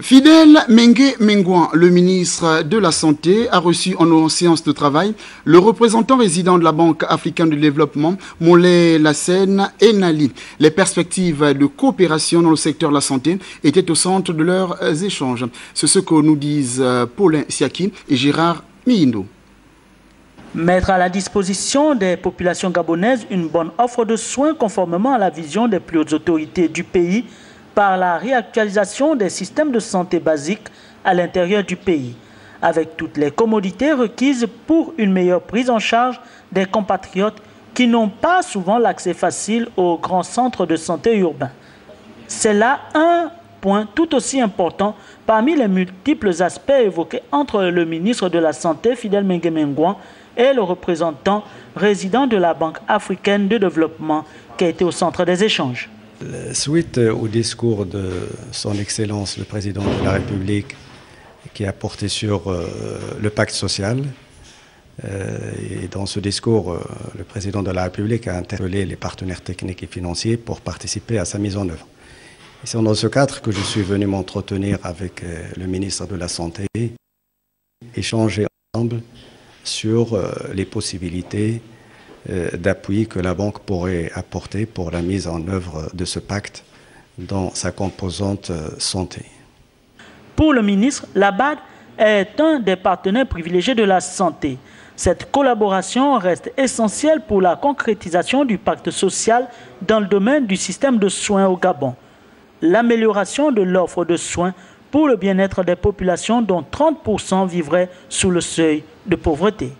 Fidèle Mengue Mengouan, le ministre de la Santé, a reçu en séance de travail le représentant résident de la Banque africaine de développement, Molé Lassène et Nali. Les perspectives de coopération dans le secteur de la santé étaient au centre de leurs échanges. C'est ce que nous disent euh, Paulin Siaki et Gérard Miindo. Mettre à la disposition des populations gabonaises une bonne offre de soins conformément à la vision des plus hautes autorités du pays par la réactualisation des systèmes de santé basiques à l'intérieur du pays, avec toutes les commodités requises pour une meilleure prise en charge des compatriotes qui n'ont pas souvent l'accès facile aux grands centres de santé urbains. C'est là un point tout aussi important parmi les multiples aspects évoqués entre le ministre de la Santé, Fidel Mengemengouan, et le représentant résident de la Banque africaine de développement qui a été au centre des échanges. Suite au discours de Son Excellence le Président de la République qui a porté sur euh, le pacte social, euh, et dans ce discours, euh, le Président de la République a interpellé les partenaires techniques et financiers pour participer à sa mise en œuvre. C'est dans ce cadre que je suis venu m'entretenir avec le ministre de la Santé, échanger ensemble sur les possibilités euh, d'appui que la banque pourrait apporter pour la mise en œuvre de ce pacte dans sa composante euh, santé. Pour le ministre, la BAD est un des partenaires privilégiés de la santé. Cette collaboration reste essentielle pour la concrétisation du pacte social dans le domaine du système de soins au Gabon. L'amélioration de l'offre de soins pour le bien-être des populations dont 30% vivraient sous le seuil de pauvreté.